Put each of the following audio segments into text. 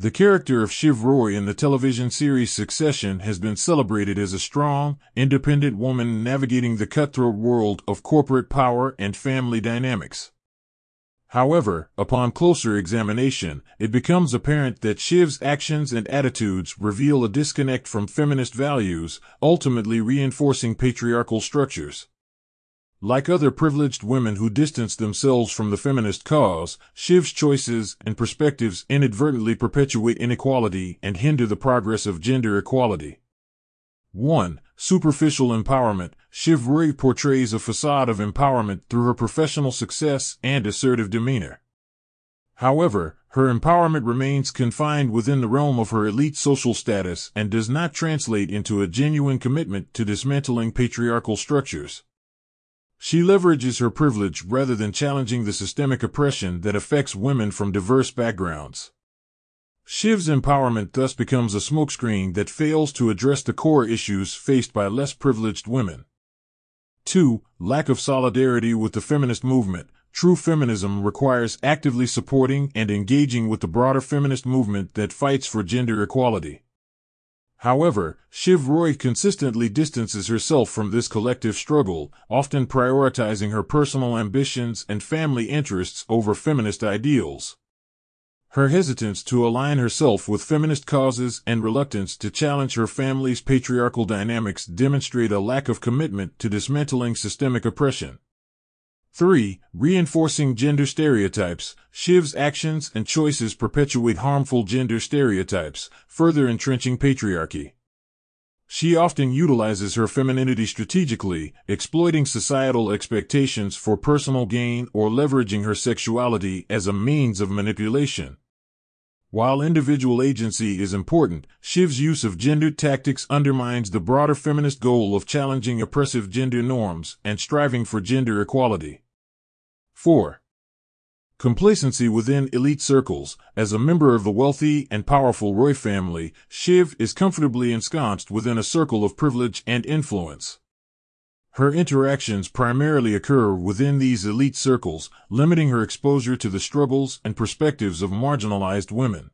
The character of Shiv Roy in the television series Succession has been celebrated as a strong, independent woman navigating the cutthroat world of corporate power and family dynamics. However, upon closer examination, it becomes apparent that Shiv's actions and attitudes reveal a disconnect from feminist values, ultimately reinforcing patriarchal structures. Like other privileged women who distance themselves from the feminist cause, Shiv's choices and perspectives inadvertently perpetuate inequality and hinder the progress of gender equality. 1. Superficial empowerment. Shiv Roy portrays a facade of empowerment through her professional success and assertive demeanor. However, her empowerment remains confined within the realm of her elite social status and does not translate into a genuine commitment to dismantling patriarchal structures. She leverages her privilege rather than challenging the systemic oppression that affects women from diverse backgrounds. Shiv's empowerment thus becomes a smokescreen that fails to address the core issues faced by less privileged women. 2. Lack of solidarity with the feminist movement. True feminism requires actively supporting and engaging with the broader feminist movement that fights for gender equality. However, Shiv Roy consistently distances herself from this collective struggle, often prioritizing her personal ambitions and family interests over feminist ideals. Her hesitance to align herself with feminist causes and reluctance to challenge her family's patriarchal dynamics demonstrate a lack of commitment to dismantling systemic oppression. 3. Reinforcing gender stereotypes. Shiv's actions and choices perpetuate harmful gender stereotypes, further entrenching patriarchy. She often utilizes her femininity strategically, exploiting societal expectations for personal gain or leveraging her sexuality as a means of manipulation. While individual agency is important, Shiv's use of gendered tactics undermines the broader feminist goal of challenging oppressive gender norms and striving for gender equality. 4. Complacency within elite circles. As a member of the wealthy and powerful Roy family, Shiv is comfortably ensconced within a circle of privilege and influence. Her interactions primarily occur within these elite circles, limiting her exposure to the struggles and perspectives of marginalized women.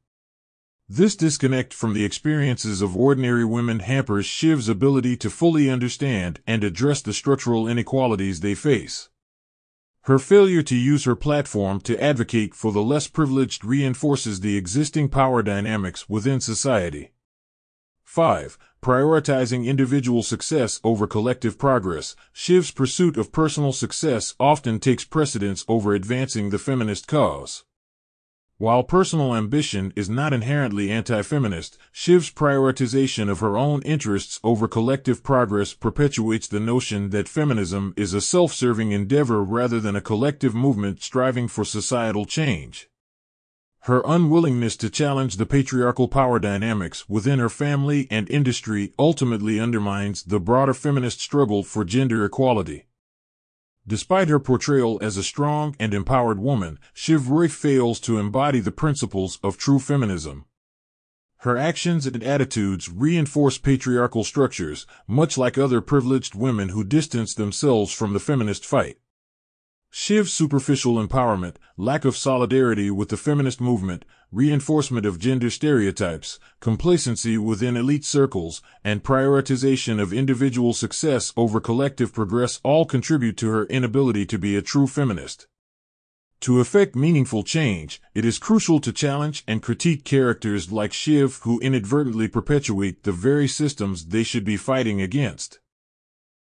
This disconnect from the experiences of ordinary women hampers Shiv's ability to fully understand and address the structural inequalities they face. Her failure to use her platform to advocate for the less privileged reinforces the existing power dynamics within society. 5. Prioritizing individual success over collective progress. Shiv's pursuit of personal success often takes precedence over advancing the feminist cause. While personal ambition is not inherently anti-feminist, Shiv's prioritization of her own interests over collective progress perpetuates the notion that feminism is a self-serving endeavor rather than a collective movement striving for societal change. Her unwillingness to challenge the patriarchal power dynamics within her family and industry ultimately undermines the broader feminist struggle for gender equality. Despite her portrayal as a strong and empowered woman, Shiv Roy fails to embody the principles of true feminism. Her actions and attitudes reinforce patriarchal structures, much like other privileged women who distance themselves from the feminist fight. Shiv's superficial empowerment, lack of solidarity with the feminist movement, reinforcement of gender stereotypes, complacency within elite circles, and prioritization of individual success over collective progress all contribute to her inability to be a true feminist. To effect meaningful change, it is crucial to challenge and critique characters like Shiv who inadvertently perpetuate the very systems they should be fighting against.